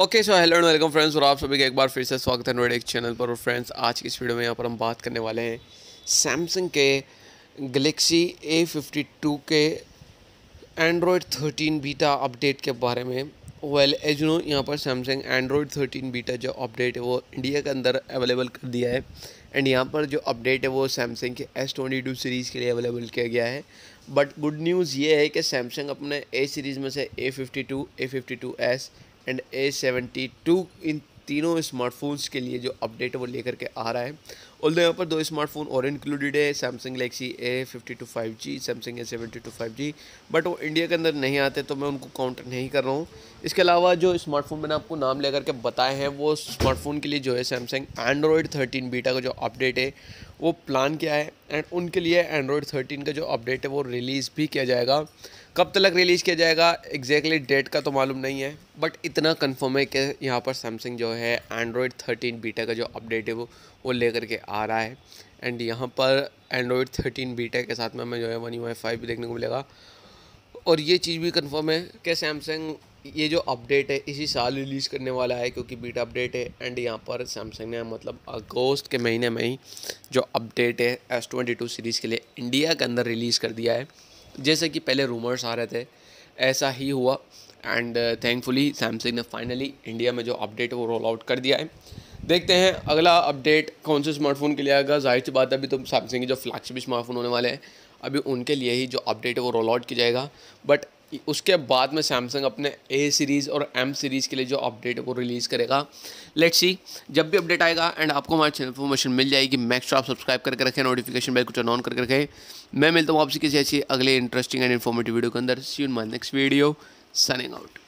Okay so hello and welcome friends और आप सभी का एक बार फिर से स्वागत है नोएड एक चैनल पर। और फ्रेंड्स आज की इस वीडियो में यहाँ पर हम बात करने वाले हैं सैमसंग के गलेक्सी ए फिफ्टी टू के एंड्रॉयड थर्टीन बीटा अपडेट के बारे में। वेल एज नो यहाँ पर सैमसंग एंड्रॉयड थर्टीन बीटा जो अपडेट है वो इंडिया के अंदर अवेलेबल कर दिया है। एंड यहाँ पर जो अपडेट है वो सैमसंग के एस ट्वेंटी टू सीरीज़ के लिए अवेलेबल किया गया है। बट गुड न्यूज़ ये है कि सैमसंग अपने ए सीरीज़ में से A fifty two A fifty two S and A seventy two इन तीनों स्मार्टफोन्स के लिए जो अपडेट है वो लेकर के आ रहा है। और यहाँ पर दो स्मार्टफ़ोन और इंक्लूडेड है Samsung Galaxy A fifty two five G Samsung A seventy two five G but वो इंडिया के अंदर नहीं आते तो मैं उनको काउंट नहीं कर रहा हूँ। इसके अलावा जो स्मार्टफ़ोन मैंने आपको नाम लेकर के बताए हैं, वो स्मार्टफ़ोन के लिए जो है सैमसंग एंड्रॉयड थर्टीन बीटा का जो अपडेट है, वो प्लान किया है एंड उनके लिए एंड्रॉयड थर्टीन का जो अपडेट है वो रिलीज़ भी किया जाएगा। कब तक रिलीज़ किया जाएगा? एग्जैक्टली डेट का तो मालूम नहीं है बट इतना कंफर्म है कि यहाँ पर सैमसंग जो है एंड्रॉयड थर्टीन बीटा का जो अपडेट है वो वो लेकर के आ रहा है। एंड यहाँ पर एंड्रॉयड थर्टीन बीटा के साथ में हमें जो है वन यू फाइव भी देखने को मिलेगा। और ये चीज़ भी कंफर्म है कि सैमसंग ये जो अपडेट है, इसी साल रिलीज़ करने वाला है, क्योंकि बीटा अपडेट है। एंड यहाँ पर सैमसंग ने मतलब अगस्त के महीने में ही जो अपडेट है एस ट्वेंटी टू सीरीज़ के लिए इंडिया के अंदर रिलीज़ कर दिया है। जैसे कि पहले रूमर्स आ रहे थे, ऐसा ही हुआ। एंड थैंकफुली सैमसंग ने फाइनली इंडिया में जो अपडेट है, वो रोल आउट कर दिया है। देखते हैं अगला अपडेट कौन से स्मार्टफ़ोन के लिए आएगा। ज़ाहिर सी बात है, अभी तो सैमसंग के जो फ्लैगशिप स्मार्टफ़ोन होने वाले हैं, अभी उनके लिए ही जो अपडेट है, वो रोल आउट किया जाएगा। बट उसके बाद में सैमसंग अपने ए सीरीज़ और एम सीरीज़ के लिए जो अपडेट है वो रिलीज़ करेगा। लेट्स सी जब भी अपडेट आएगा एंड आपको हमारे चैनल इन्फॉर्मेशन मिल जाएगी मैक्स आप सब्सक्राइब करके रखें नोटिफिकेशन बेल को टर्न ऑन करके रखें। मैं मिलता हूँ आपसे किसी ऐसी अगले इंटरेस्टिंग एंड इन्फॉर्मेटिव वीडियो के अंदर। See in my next video signing out